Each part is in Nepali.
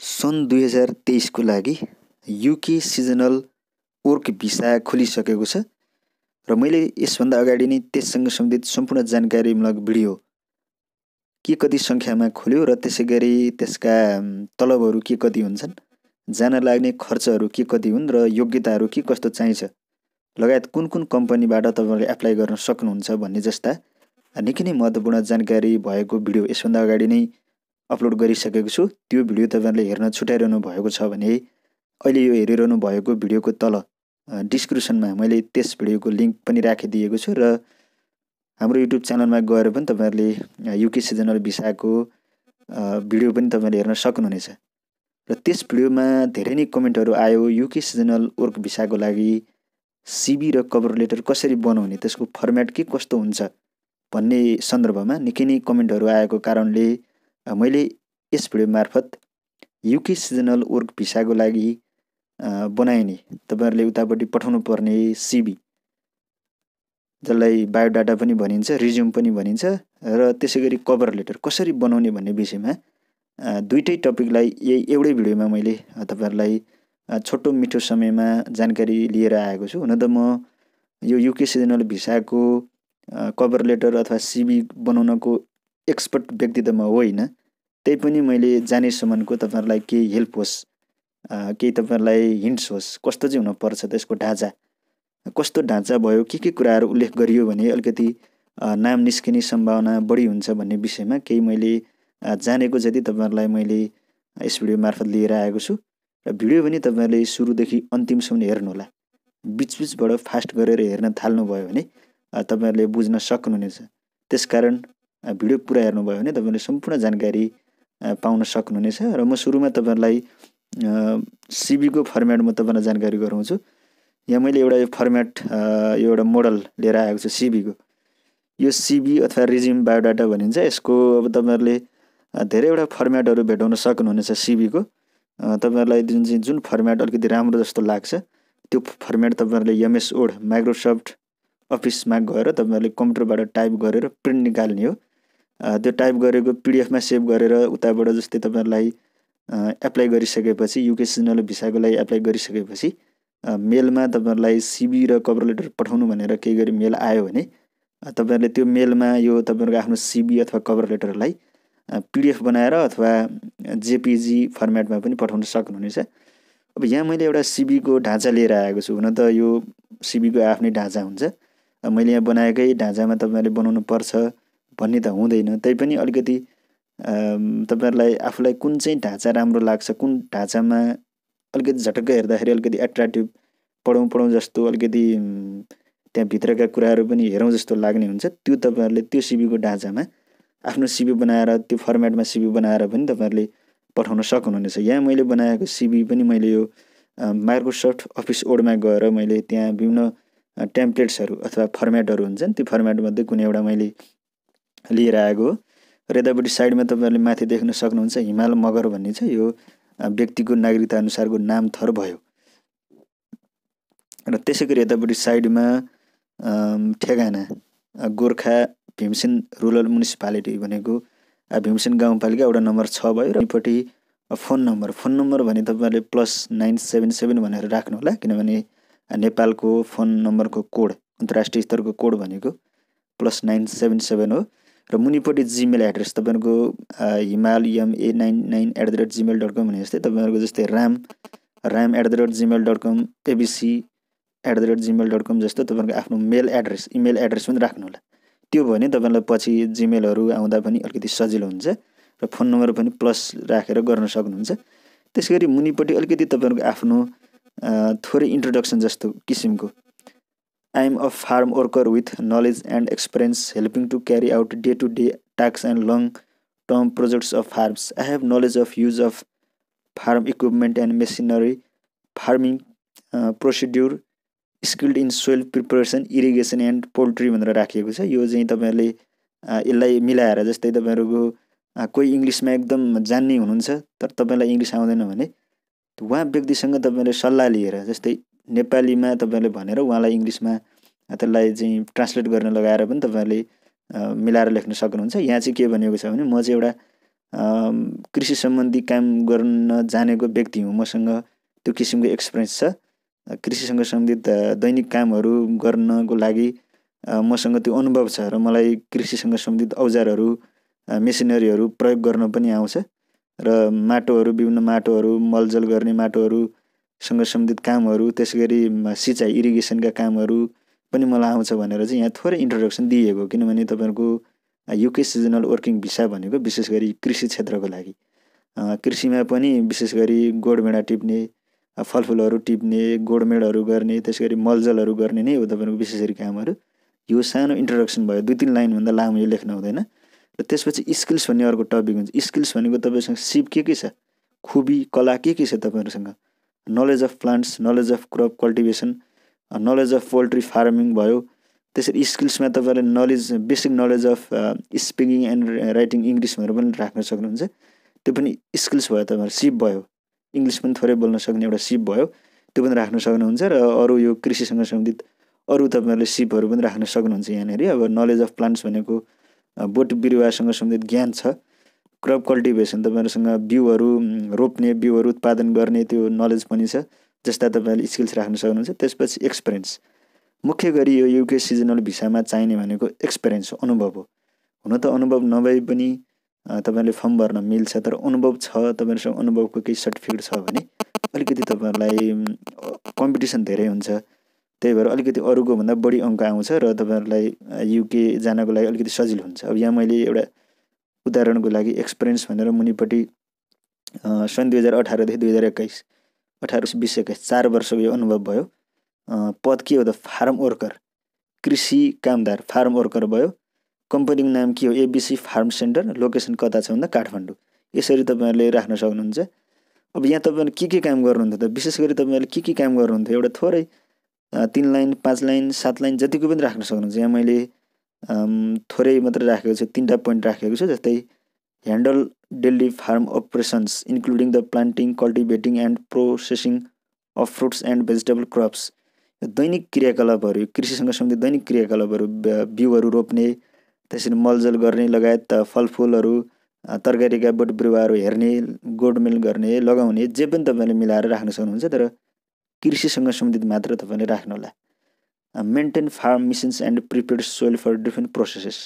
सन् दुई हजार तेइसको लागि युके सिजनल वर्क भिसा खोलिसकेको छ र मैले यसभन्दा अगाडि नै त्यससँग सम्बन्धित सम्पूर्ण जानकारीमूलक भिडियो के कति सङ्ख्यामा खोल्यो र त्यसै गरी त्यसका तलबहरू के कति हुन्छन् जान लाग्ने खर्चहरू के कति हुन् र योग्यताहरू के कस्तो चाहिन्छ लगायत कुन कुन कम्पनीबाट तपाईँले एप्लाई गर्न सक्नुहुन्छ भन्ने जस्ता निकै नै महत्त्वपूर्ण जानकारी भएको भिडियो यसभन्दा अगाडि नै अपलोड गरिसकेको छु। त्यो भिडियो तपाईँहरूले हेर्न छुट्याइरहनु भएको छ भने अहिले यो हेरिरहनु भएको भिडियोको तल डिस्क्रिप्सनमा मैले त्यस भिडियोको लिङ्क पनि राखिदिएको छु र हाम्रो युट्युब च्यानलमा गएर पनि तपाईँहरूले युके सिजनल भिसाको भिडियो पनि तपाईँले हेर्न सक्नुहुनेछ। र त्यस भिडियोमा धेरै नै कमेन्टहरू आयो युके सिजनल वर्क भिसाको लागि सिबी र कभर लेटर कसरी बनाउने त्यसको फर्मेट के कस्तो हुन्छ भन्ने सन्दर्भमा निकै नै कमेन्टहरू आएको कारणले मैले यस भिडियो मार्फत युके सिजनल वर्क भिसाको लागि बनाइने तपाईँहरूले उतापट्टि पठाउनु पर्ने सिबी जसलाई बायोडाटा पनि भनिन्छ रिज्युम पनि भनिन्छ र त्यसै गरी कभर लेटर। कसरी बनाउने भन्ने विषयमा दुइटै टपिकलाई यही एउटै भिडियोमा मैले तपाईँहरूलाई छोटो मिठो समयमा जानकारी लिएर आएको छु। हुन त म यो युके सिजनल भिसाको कभर लेटर अथवा सिबी बनाउनको एक्सपर्ट व्यक्ति त म होइन? त्यही पनि मैले जानेसम्मको तपाईँहरूलाई केही हेल्प होस् केही तपाईँहरूलाई हिन्ट्स होस् कस्तो चाहिँ हुनपर्छ त्यसको ढाँचा? कस्तो ढाँचा भयो के के कुराहरू उल्लेख गरियो भने अलिकति नाम निस्किने सम्भावना बढी हुन्छ भन्ने विषयमा केही मैले जानेको जति तपाईँहरूलाई मैले यस भिडियो मार्फत लिएर आएको छु। र भिडियो पनि तपाईँहरूले सुरुदेखि अन्तिमसम्म हेर्नुहोला। बिचबिचबाट फास्ट गरेर हेर्न थाल्नुभयो भने तपाईँहरूले बुझ्न सक्नुहुनेछ। त्यसकारण भिडियो पुरा हेर्नुभयो भने तपाईँले सम्पूर्ण जानकारी पाउन सक्नुहुनेछ र म सुरुमा तपाईँहरूलाई सिबीको फर्मेट म तपाईँलाई जानकारी गराउँछु। यहाँ मैले एउटा यो फर्मेट यो एउटा मोडल लिएर आएको छु सिबीको। यो सिबी अथवा रिज्युम बायोडाटा भनिन्छ यसको अब तपाईँहरूले धेरैवटा फर्मेटहरू भेटाउन सक्नुहुनेछ सिबीको। तपाईँहरूलाई जुन चाहिँ जुन फर्मेट अलिकति राम्रो जस्तो लाग्छ त्यो फर्मेट तपाईँहरूले एमएस ओड माइक्रोसफ्ट अफिसमा गएर तपाईँहरूले कम्प्युटरबाट टाइप गरेर प्रिन्ट निकाल्ने हो। त्यो टाइप गरेको पिडिएफमा सेभ गरेर उताबाट जस्तै तपाईँहरूलाई एप्लाई गरिसकेपछि युके सिजनल भिसाको लागि एप्लाई गरिसकेपछि मेलमा तपाईँहरूलाई सिबी र कभर लेटर पठाउनु भनेर केही गरी मेल आयो भने तपाईँहरूले त्यो मेलमा यो तपाईँहरूको आफ्नो सिबी अथवा कभर लेटरलाई पिडिएफ बनाएर अथवा जेपिजी फर्मेटमा पनि पठाउन सक्नुहुनेछ। अब यहाँ मैले एउटा सिबीको ढाँचा लिएर आएको छु हुन त यो सिबीको आफ्नै ढाँचा हुन्छ। मैले यहाँ बनाएकै ढाँचामा तपाईँहरूले बनाउनु पर्छ। भन्ने त हुँदैन। तैपनि अलिकति तपाईँहरूलाई आफूलाई कुन चाहिँ ढाँचा राम्रो लाग्छ कुन ढाँचामा अलिकति झटक्क हेर्दाखेरि अलिकति एट्र्याक्टिभ पढौँ पढौँ जस्तो अलिकति त्यहाँभित्रका कुराहरू पनि हेरौँ जस्तो लाग्ने हुन्छ त्यो तपाईँहरूले त्यो सिबीको ढाँचामा आफ्नो सिबी बनाएर त्यो फर्मेटमा सिबी बनाएर पनि तपाईँहरूले पठाउन सक्नुहुनेछ। यहाँ मैले बनाएको सिबी पनि मैले यो माइक्रोसफ्ट अफिस ओडमा गएर मैले त्यहाँ विभिन्न टेम्प्लेट्सहरू अथवा फर्मेटहरू हुन्छन् त्यो फर्मेटमध्ये कुनै एउटा मैले लिएर आएको हो। र यतापट्टि साइडमा तपाईँहरूले माथि देख्न सक्नुहुन्छ हिमाल मगर भन्ने छ यो व्यक्तिको नागरिकता अनुसारको नाम थर भयो। र त्यसै गरी यतापट्टि साइडमा ठेगाना गोर्खा भीमसेन रुरल म्युनिसिपालिटी भनेको भीमसेन गाउँपालिका एउटा नम्बर छ भयो। र यपट्टि फोन नम्बर फोन नम्बर भने तपाईँहरूले प्लस नाइन सेभेन सेभेन भनेर राख्नु होला किनभने नेपालको फोन नम्बरको कोड अन्तर्राष्ट्रिय स्तरको कोड भनेको प्लस नाइन सेभेन सेभेन हो। र मुनिपट्टि जिमेल एड्रेस तपाईँहरूको Himal M A nine nine at the rate Gmail dot com भने जस्तै तपाईँहरूको जस्तै Ram Ram at the rate Gmail dot com ABC at the rate Gmail dot com जस्तो तपाईँहरूको आफ्नो मेल एड्रेस इमेल एड्रेस पनि राख्नु होला। त्यो भयो भने तपाईँलाई पछि जिमेलहरू आउँदा पनि अलिकति सजिलो हुन्छ र फोन नम्बर पनि प्लस राखेर गर्न सक्नुहुन्छ। त्यसै गरी मुनिपट्टि अलिकति तपाईँहरूको आफ्नो थोरै इन्ट्रोडक्सन जस्तो किसिमको I am a farm worker with knowledge and experience helping to carry out day-to-day tasks and long-term projects of farms. I have knowledge of use of farm equipment and machinery, farming uh, procedure, skilled in soil preparation irrigation and poultry भनेर राखिएको छ यो चाहिँ तपाईँहरूले यसलाई मिलाएर जस्तै तपाईँहरूको कोही इङ्ग्लिसमा एकदम जान्ने हुनुहुन्छ तर तपाईँलाई इङ्ग्लिस आउँदैन भने उहाँ व्यक्तिसँग तपाईँले सल्लाह लिएर जस्तै नेपालीमा तपाईँहरूले भनेर उहाँलाई इङ्ग्लिसमा त्यसलाई चाहिँ ट्रान्सलेट गर्न लगाएर पनि तपाईँहरूले मिलाएर लेख्न सक्नुहुन्छ। यहाँ चाहिँ के भनेको छ भने म चाहिँ एउटा कृषि सम्बन्धी काम गर्न जानेको व्यक्ति हुँ। मसँग त्यो किसिमको एक्सपिरियन्स छ। कृषिसँग सम्बन्धित दैनिक कामहरू गर्नको लागि मसँग त्यो अनुभव छ र मलाई कृषिसँग सम्बन्धित औजारहरू मेसिनरीहरू प्रयोग गर्न पनि आउँछ। र माटोहरू विभिन्न माटोहरू मलजल गर्ने माटोहरूसँग सम्बन्धित कामहरू त्यसै गरी सिँचाइ इरिगेसनका कामहरू पनि मलाई आउँछ भनेर चाहिँ यहाँ थोरै इन्ट्रोडक्सन दिएको किनभने तपाईँहरूको युके सिजनल वर्किङ भिसा भनेको विशेष गरी कृषि क्षेत्रको लागि। कृषिमा पनि विशेष गरी गोडमेडा टिप्ने फलफुलहरू टिप्ने गोडमेडहरू गर्ने त्यसै गरी मलजलहरू गर्ने नै हो तपाईँहरूको विशेष गरी कामहरू। यो सानो इन्ट्रोडक्सन भयो दुई तिन लाइनभन्दा लामो यो लेख्न हुँदैन। र त्यसपछि स्किल्स भन्ने अर्को टपिक हुन्छ। स्किल्स भनेको तपाईँसँग सिप के के छ? खुबी कला के के छ तपाईँहरूसँग? Knowledge of plants knowledge of crop cultivation knowledge of poultry farming भयो। त्यसरी स्किल्समा तपाईँले knowledge basic knowledge of speaking and writing इङ्ग्लिसहरू पनि राख्न सक्नुहुन्छ। त्यो पनि स्किल्स भयो तपाईँहरू सिप भयो। इङ्ग्लिस पनि थोरै बोल्न सक्ने एउटा सिप भयो। त्यो पनि राख्न सक्नुहुन्छ र अरू यो कृषिसँग सम्बन्धित अरू तपाईँहरूले सिपहरू पनि राख्न सक्नुहुन्छ यहाँनिर। अब नलेज अफ प्लान्ट्स भनेको बोट बिरुवासँग सम्बन्धित ज्ञान छ। क्रप कल्टिभेसन तपाईँहरूसँग बिउहरू रोप्ने बिउहरू उत्पादन गर्ने त्यो नलेज पनि छ जस्ता तपाईँहरूले स्किल्स राख्न सक्नुहुन्छ। त्यसपछि एक्सपिरियन्स मुख्य गरी यो युके सिजनल भिसामा चाहिने भनेको एक्सपिरियन्स हो अनुभव हो। हुन त अनुभव नभए पनि तपाईँहरूले फर्म भर्न मिल्छ तर अनुभव छ तपाईँहरूसँग अनुभवको केही सर्टिफिकेट छ भने अलिकति तपाईँहरूलाई कम्पिटिसन धेरै हुन्छ। त्यही भएर अलिकति अरूको भन्दा बढी अङ्क आउँछ र तपाईँहरूलाई युके जानको लागि अलिकति सजिलो हुन्छ। अब यहाँ मैले एउटा उदाहरणको लागि एक्सपिरियन्स भनेर मुनिपट्टि सन् दुई हजार अठारदेखि दुई हजार एक्काइस अठार बिस एक्काइस चार वर्षको यो अनुभव भयो। पद के हो त? Farm worker. कृषि कामदार फार्म वर्कर भयो। कम्पनीको नाम के हो? ABC farm centre. लोकेसन कता छ भन्दा काठमाडौँ। यसरी तपाईँहरूले राख्न सक्नुहुन्छ। अब यहाँ तपाईँहरूले के के काम गर्नुहुन्थ्यो त? विशेष गरी तपाईँहरूले के के काम गर्नुहुन्थ्यो? एउटा थोरै तिन लाइन पाँच लाइन सात लाइन जतिको पनि राख्न सक्नुहुन्छ। यहाँ मैले थोरै मात्रै राखेको छु तिनवटा पोइन्ट राखेको छु जस्तै handle daily farm operations including the planting cultivating and processing of fruits and vegetable crops दैनिक क्रियाकलापहरू कृषिसँग सम्बन्धित दैनिक क्रियाकलापहरू बिउहरू रोप्ने त्यसरी मलजल गर्ने लगायत फलफुलहरू तरकारीका बोट बिरुवाहरू हेर्ने गोडमेल गर्ने लगाउने जे पनि तपाईँले मिलाएर राख्न सक्नुहुन्छ तर कृषिसँग सम्बन्धित मात्र तपाईँले राख्नुहोला maintain farm machines and prepare soil for different processes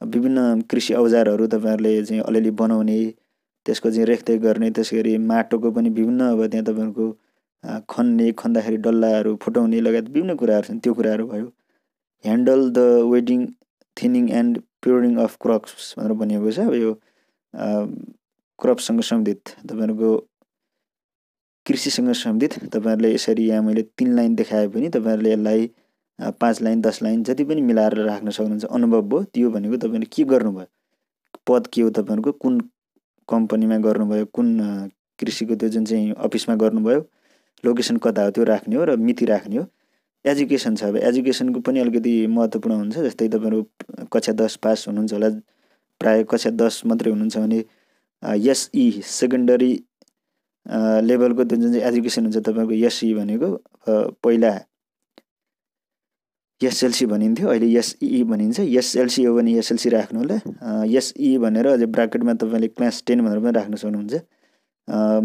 विभिन्न कृषि औजारहरू तपाईँहरूले चाहिँ अलिअलि बनाउने त्यसको चाहिँ रेखदेख गर्ने त्यसै गरी माटोको पनि विभिन्न अब त्यहाँ तपाईँहरूको खन्ने खन्दाखेरि डल्लाहरू फुटाउने लगायत विभिन्न कुराहरू छन्। त्यो कुराहरू भयो। Handle the weeding thinning and pruning of crops भनेर भनिएको छ। अब यो क्रप्ससँग सम्बन्धित तपाईँहरूको कृषिसँग सम्बन्धित। तपाईँहरूले यसरी यहाँ मैले तिन लाइन देखाए पनि तपाईँहरूले यसलाई पाँच लाइन दस लाइन जति पनि मिलाएर राख्न सक्नुहुन्छ अनुभव भयो त्यो भनेको तपाईँले के गर्नुभयो? पद के हो तपाईँहरूको? कुन कम्पनीमा गर्नुभयो? कुन कृषिको त्यो जुन चाहिँ अफिसमा गर्नुभयो? लोकेसन कता हो? त्यो राख्ने हो र मिति राख्ने हो। एजुकेसन छ। अब एजुकेसनको पनि अलिकति महत्त्वपूर्ण हुन्छ जस्तै तपाईँहरू कक्षा दस पास हुनुहुन्छ होला प्रायः कक्षा दस मात्रै हुनुहुन्छ भने एसई सेकेन्डरी लेभलको त्यो जुन चाहिँ एजुकेसन हुन्छ तपाईँको एसई भनेको पहिला एसएलसी भनिन्थ्यो अहिले एसई भनिन्छ। एसएलसी हो भने एसएलसी राख्नु होला। एसई भनेर अझै ब्राकेटमा तपाईँले क्लास टेन भनेर पनि राख्न सक्नुहुन्छ।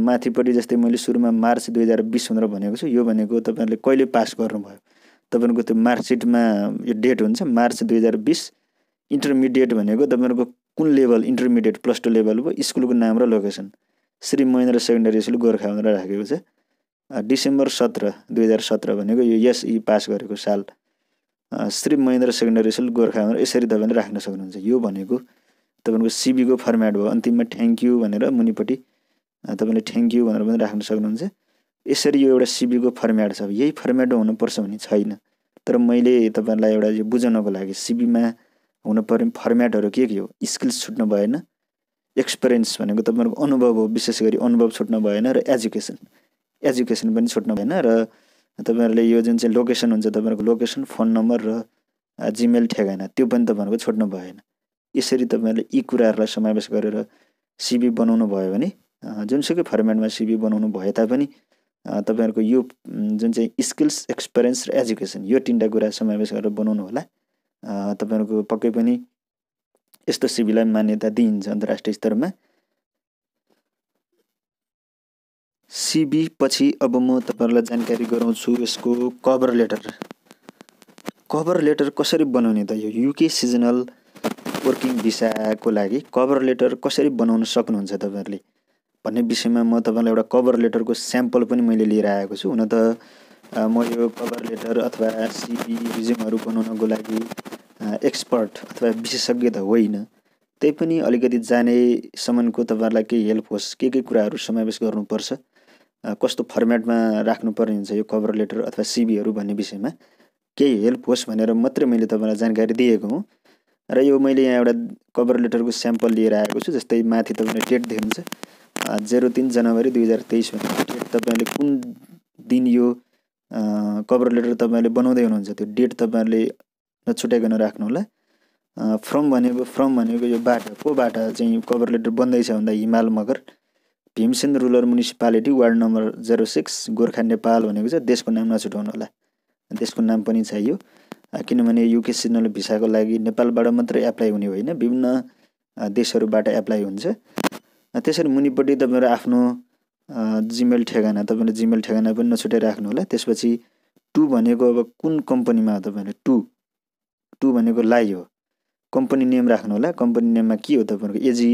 माथिपट्टि जस्तै मैले सुरुमा मार्च दुई हजार बिस भनेर भनेको छु। यो भनेको तपाईँहरूले कहिले पास गर्नुभयो? तपाईँहरूको त्यो मार्कसिटमा यो डेट हुन्छ मार्च दुई हजार बिस। इन्टरमिडिएट भनेको तपाईँहरूको कुन level? Intermediate plus two level भयो। स्कुलको नाम र location. Shri Mahendra secondary school Gorkha राखेको छ। डिसेम्बर सत्र दुई हजार सत्र भनेको यो एसई पास गरेको साल। श्री महेन्द्र सेकेन्डरी स्कुल गोर्खा यसरी तपाईँले राख्न सक्नुहुन्छ। यो भनेको तपाईँको सिबीको फर्मेट भयो। अन्तिममा थ्याङ्क यू भनेर मुनिपट्टि तपाईँले थ्याङ्क यू भनेर पनि राख्न सक्नुहुन्छ। यसरी यो एउटा सिबीको फर्मेट छ। यही फर्मेट हुनुपर्छ भन्ने छैन। तर मैले तपाईँहरूलाई एउटा यो बुझाउनको लागि सिबीमा हुनु पर्ने फर्मेटहरू के के हो? स्किल्स छुट्नु भएन। एक्सपिरियन्स भनेको तपाईँहरूको अनुभव हो विशेष गरी अनुभव छुट्नु भएन र एजुकेसन एजुकेसन पनि छुट्नु भएन र तपाईँहरूले यो जुन चाहिँ लोकेसन हुन्छ तपाईँहरूको लोकेसन फोन नम्बर र जिमेल ठेगाना त्यो पनि तपाईँहरूको छोड्नु भएन। यसरी तपाईँहरूले यी कुराहरूलाई समावेश गरेर सिबी बनाउनु भयो भने जुनसुकै फर्मेटमा सिबी बनाउनु भए तापनि तपाईँहरूको यो जुन चाहिँ स्किल्स एक्सपिरियन्स र एजुकेसन यो तिनवटा कुरा समावेश गरेर बनाउनु होला। तपाईँहरूको पक्कै पनि यस्तो शिविरलाई मान्यता दिइन्छ अन्तर्राष्ट्रिय स्तरमा। सिबी पछि अब म तपाईँहरूलाई जानकारी गराउँछु यसको कभर लेटर कभर लेटर कसरी बनाउने त यो युके सिजनल वर्किङ भिसाको लागि कभर लेटर कसरी बनाउन सक्नुहुन्छ तपाईँहरूले? भन्ने विषयमा म तपाईँलाई एउटा कभर लेटरको स्याम्पल पनि मैले लिएर आएको छु। हुन त म यो कभर लेटर अथवा सिबी रिज्युमहरू बनाउनको लागि एक्सपर्ट अथवा विशेषज्ञ त होइन। त्यही पनि अलिकति जानेसम्मको तपाईँहरूलाई केही हेल्प होस् के के कुराहरू समावेश गर्नुपर्छ। कस्तो फर्मेटमा राख्नुपर्ने हुन्छ यो कभर लेटर अथवा सिबीहरू भन्ने विषयमा। केही हेल्प होस् भनेर मात्रै मैले तपाईँलाई जानकारी दिएको हुँ। र यो मैले यहाँ एउटा कभर लेटरको स्याम्पल लिएर आएको छु जस्तै माथि तपाईँले डेट देख्नुहुन्छ। जेरो तिन जनवरी दुई हजार तेइस भनेको डेट तपाईँले कुन दिन यो कभर लेटर तपाईँले बनाउँदै हुनुहुन्छ त्यो डेट तपाईँहरूले नछुट्याइकन राख्नु होला फ्रम भनेको फ्रम भनेको यो बाटो को बाटो चाहिँ कभर लेटर बन्दैछ भन्दा Himal Magar. Bhimsen rural municipality ward number zero six Gorkha Nepal भनेको चाहिँ देशको नाम नछुटाउनु होला। देशको नाम पनि चाहियो किनभने युके सिजनल भिसाको लागि नेपालबाट मात्रै एप्लाई हुने होइन। विभिन्न देशहरूबाट एप्लाई हुन्छ। त्यसरी मुनिपट्टि तपाईँहरू आफ्नो जिमेल ठेगाना तपाईँले जिमेल ठेगाना पनि नछुटाइराख्नु होला। त्यसपछि टु भनेको अब कुन कम्पनीमा हो तपाईँहरूले टु टु भनेको लाइ हो। कम्पनी नेम राख्नु होला। कम्पनी नेममा के हो तपाईँहरूको? एजी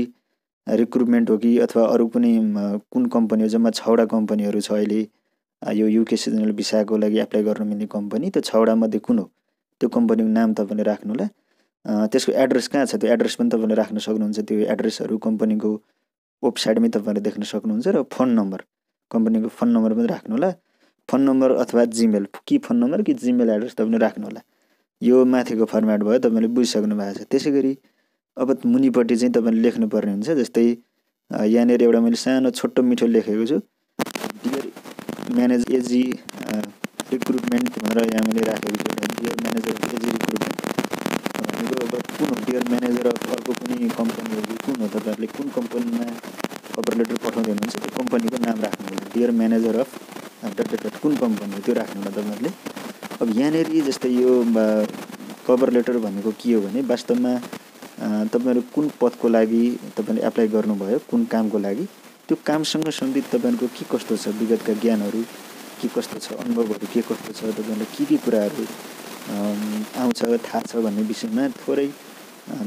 रिक्रुटमेन्ट हो कि? अथवा अरू कुनै कुन कम्पनी हो? जम्मा छवटा कम्पनीहरू छ अहिले। यो युके सिजनल भिसाको लागि एप्लाई गर्नु मिल्ने कम्पनी। त्यो छवटामध्ये कुन हो? त्यो कम्पनीको नाम तपाईँले राख्नु होला। त्यसको एड्रेस कहाँ छ? त्यो एड्रेस पनि तपाईँले राख्न सक्नुहुन्छ। त्यो एड्रेसहरू कम्पनीको वेबसाइटमै तपाईँले देख्न सक्नुहुन्छ र फोन नम्बर। कम्पनीको फोन नम्बर पनि राख्नु होला। फोन नम्बर अथवा जिमेल कि फोन नम्बर? कि जिमेल एड्रेस तपाईँले राख्नु होला। यो माथिको फर्मेट भयो तपाईँले बुझिसक्नु भएको छ। त्यसै गरी अब मुनिपट्टि चाहिँ तपाईँले लेख्नुपर्ने हुन्छ जस्तै यहाँनिर एउटा मैले सानो छोटो मिठो लेखेको छु। डियर म्यानेज एजी रिक्रुटमेन्ट भनेर यहाँ मैले राखेको छु। डियर म्यानेजर एजी रिक्रुटमेन्ट भनेको अब कुन हो? डियर म्यानेजर अफ अर्को कुनै कम्पनी हो कि कुन हो? तपाईँहरूले कुन कम्पनीमा कभर लेटर पठाउँदै हुनुहुन्छ त्यो कम्पनीको नाम राख्नु डियर म्यानेजर अफ डट कुन कम्पनी हो? त्यो राख्नु तपाईँहरूले। अब यहाँनिर जस्तै यो कभर लेटर भनेको के हो भने वास्तवमा तपाईँहरू कुन पदको लागि तपाईँले एप्लाई गर्नुभयो कुन कामको लागि त्यो कामसँग सम्बन्धित तपाईँहरूको के कस्तो छ विगतका ज्ञानहरू के कस्तो छ अनुभवहरू के कस्तो छ तपाईँहरूलाई के के कुराहरू आउँछ थाहा छ भन्ने विषयमा थोरै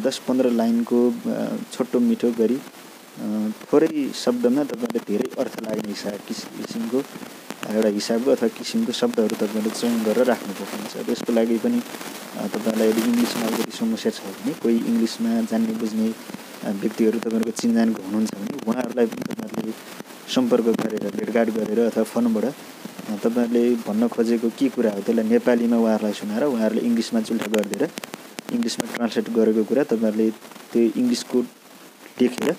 दस पन्ध्र लाइनको छोटो मिठो गरी थोरै शब्दमा तपाईँले धेरै अर्थ लाग्ने हिसाब किसिमको एउटा हिसाबको अथवा किसिमको शब्दहरू तपाईँले चयन गरेर राख्नुपर्ने हुन्छ त्यसको लागि पनि तपाईँहरूलाई यदि इङ्ग्लिसमा अलिकति समस्या छ भने कोही इङ्ग्लिसमा जान्ने बुझ्ने व्यक्तिहरू तपाईँहरूको चिनजानको हुनुहुन्छ भने उहाँहरूलाई पनि तपाईँहरूले सम्पर्क गरेर भेटघाट गरेर अथवा फोनबाट तपाईँहरूले भन्न खोजेको के कुरा हो त्यसलाई नेपालीमा उहाँहरूलाई सुनाएर उहाँहरूले इङ्ग्लिसमा चुल्ठा गरिदिएर इङ्ग्लिसमा ट्रान्सलेट गरेको कुरा तपाईँहरूले त्यो इङ्ग्लिसको लेखेर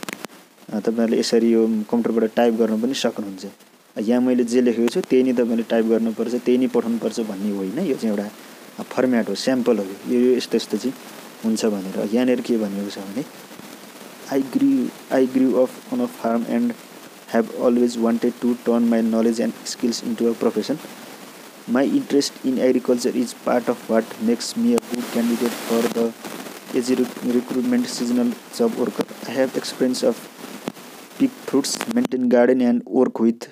तपाईँहरूले यसरी यो कम्प्युटरबाट टाइप गर्न पनि सक्नुहुन्छ। यहाँ मैले जे लेखेको छु त्यही नै तपाईँले टाइप गर्नुपर्छ त्यही नै पठाउनुपर्छ भन्ने होइन। यो चाहिँ एउटा फर्मेट हो स्याम्पल हो। यो यस्तो यस्तो चाहिँ हुन्छ भनेर। यहाँनिर के भनेको छ भने I grew I grew up on a farm and have always wanted to turn my knowledge and skills into a profession my interest in agriculture is part of what makes me a good candidate for the as recruitment seasonal job worker I have experience of pick fruits maintain garden and work with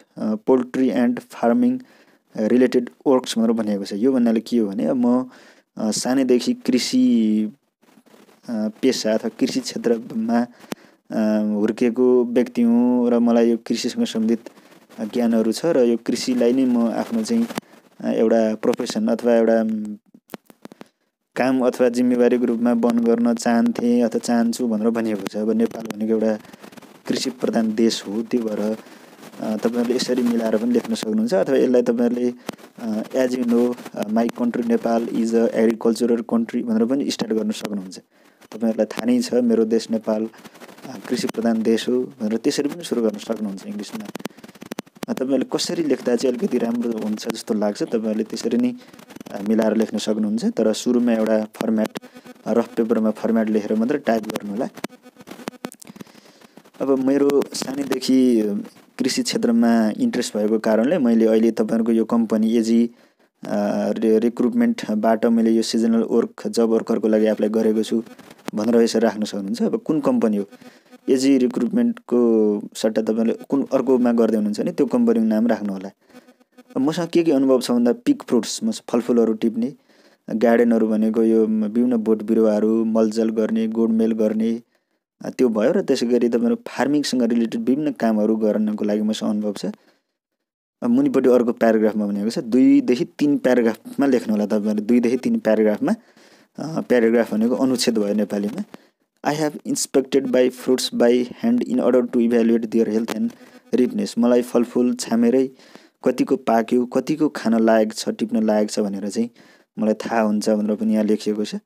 poultry and farming related works भनेर भनिएको छ। यो भन्नाले के हो भने म सानैदेखि कृषि पेसा अथवा कृषि क्षेत्रमा हुर्किएको व्यक्ति हुँ र मलाई यो कृषिसँग सम्बन्धित ज्ञानहरू छ र यो कृषिलाई नै म आफ्नो चाहिँ एउटा प्रोफेसन अथवा एउटा काम अथवा जिम्मेवारीको रूपमा बन्द गर्न चाहन्थेँ अथवा चाहन्छु भनेर भनिएको छ। अब नेपाल भनेको एउटा कृषि प्रधान देश हो त्यो भएर तपाईँहरूले यसरी मिलाएर पनि लेख्न सक्नुहुन्छ अथवा यसलाई तपाईँहरूले as you know my country Nepal is a agricultural country भनेर पनि स्टार्ट गर्न सक्नुहुन्छ। तपाईँहरूलाई थाहा नै छ मेरो देश नेपाल कृषि प्रधान देश हो भनेर त्यसरी पनि सुरु गर्न सक्नुहुन्छ इङ्ग्लिसमा। तपाईँहरूले कसरी लेख्दा चाहिँ अलिकति राम्रो हुन्छ जस्तो लाग्छ तपाईँहरूले त्यसरी नै मिलाएर लेख्न सक्नुहुन्छ। तर सुरुमा एउटा फर्मेट रफ पेपरमा फर्मेट लेखेर मात्रै टाइप गर्नु होला। अब मेरो सानैदेखि कृषि क्षेत्रमा इन्ट्रेस्ट भएको कारणले मैले अहिले तपाईँहरूको यो कम्पनी एजी रिक्रुटमेन्टबाट मैले यो सिजनल वर्क जब वर्करको लागि एप्लाई गरेको छु भनेर यसरी राख्न सक्नुहुन्छ। अब कुन कम्पनी हो? एजी रिक्रुटमेन्टको सट्टा तपाईँले कुन अर्कोमा गर्दै हुनुहुन्छ भने त्यो कम्पनीको नाम राख्नु होला। मसँग के के अनुभव छ भन्दा पिक फ्रुट्स म फलफुलहरू टिप्ने गार्डनहरू भनेको यो विभिन्न बोट बिरुवाहरू मलजल गर्ने गोडमेल गर्ने त्यो भयो र त्यसै गरी तपाईँहरू फार्मिङसँग रिलेटेड विभिन्न कामहरू गर्नको लागि मसँग अनुभव छ। मुनिपट्टि अर्को प्याराग्राफमा भनेको छ दुईदेखि तिन प्याराग्राफमा लेख्नु होला तपाईँहरू दुईदेखि तिन प्याराग्राफमा। प्याराग्राफ भनेको अनुच्छेद भयो नेपालीमा। I have inspected by fruits by hand in order to evaluate their health and ripeness मलाई फलफुल छामेरै कतिको पाक्यो कतिको खान लायक छ टिप्न लायक छ भनेर चाहिँ मलाई थाहा हुन्छ भनेर पनि यहाँ लेखिएको छ।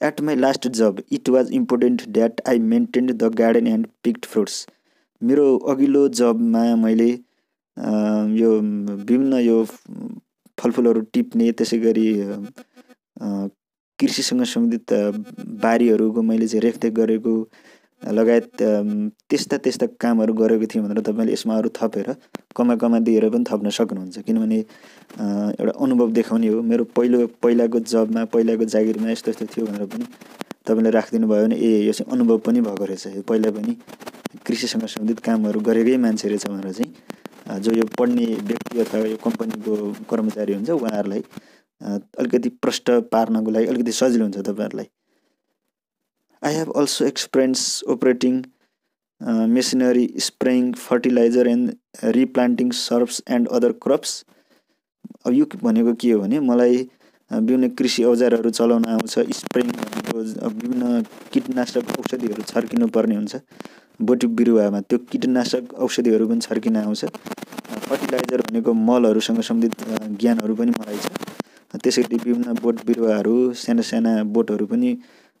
At my last job it was important that I maintained the garden and picked fruits मेरो अघिल्लो जबमा मैले यो विभिन्न यो फलफुलहरू टिप्ने त्यसै गरी कृषिसँग सम्बन्धित बारीहरूको मैले चाहिँ रेखदेख गरेको लगायत त्यस्ता त्यस्ता कामहरू गरेको थिएँ भनेर तपाईँले यसमा अरू थपेर कमा कमा दिएर पनि थप्न सक्नुहुन्छ। किनभने एउटा अनुभव देखाउने हो। मेरो पहिलो पहिलाको जबमा पहिलाको जागिरमा यस्तो यस्तो थियो भनेर पनि तपाईँले राखिदिनु भयो भने ए यो चाहिँ अनुभव पनि भएको रहेछ। पहिला पनि कृषिसँग सम्बन्धित कामहरू गरेकै मान्छे रहेछ भनेर चाहिँ जो यो पढ्ने व्यक्ति अथवा यो कम्पनीको कर्मचारी हुन्छ उहाँहरूलाई अलिकति प्रष्ट पार्नको लागि अलिकति सजिलो हुन्छ तपाईँहरूलाई। I have also experience operating machinery spraying fertiliser and replanting shrubs and other crops अब यो भनेको के हो भने मलाई विभिन्न कृषि औजारहरू चलाउन आउँछ स्प्रेइङ भनेको विभिन्न कीटनाशक औषधिहरू छर्किनु पर्ने हुन्छ। बोटी बिरुवामा त्यो कीटनाशक औषधिहरू पनि छर्किन आउँछ। फर्टिलाइजर भनेको मलहरूसँग सम्बन्धित ज्ञानहरू पनि मलाई छ। त्यसै विभिन्न बोट बिरुवाहरू साना साना बोटहरू पनि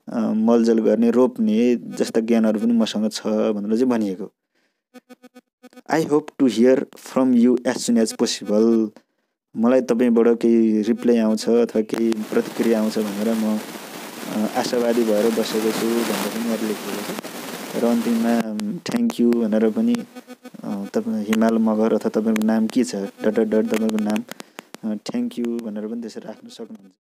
मलजल गर्ने रोप्ने जस्ता ज्ञानहरू पनि मसँग छ भनेर चाहिँ भनिएको। I hope to hear from you as soon as possible मलाई तपाईँबाट केही रिप्लाई आउँछ अथवा केही प्रतिक्रिया आउँछ भनेर म आशावादी भएर बसेको छु भनेर पनि यहाँ लेखेको छ। र अन्तिममा थ्याङ्क यू भनेर पनि तपाईँ हिमाल मगर अथवा तपाईँको नाम के छ? डट डट तपाईँको नाम। थ्याङ्क यू भनेर पनि त्यसरी राख्न सक्नुहुन्छ।